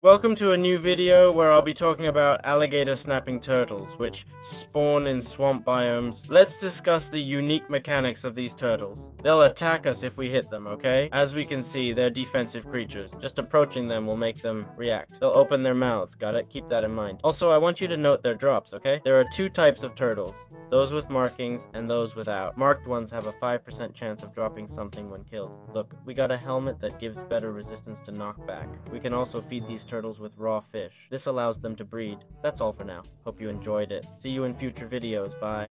Welcome to a new video where I'll be talking about alligator snapping turtles, which spawn in swamp biomes. Let's discuss the unique mechanics of these turtles. They'll attack us if we hit them, okay? As we can see, they're defensive creatures. Just approaching them will make them react. They'll open their mouths, got it? Keep that in mind. Also, I want you to note their drops, okay? There are two types of turtles. Those with markings and those without. Marked ones have a 5% chance of dropping something when killed. Look, we got a helmet that gives better resistance to knockback. We can also feed these turtles with raw fish. This allows them to breed. That's all for now. Hope you enjoyed it. See you in future videos. Bye.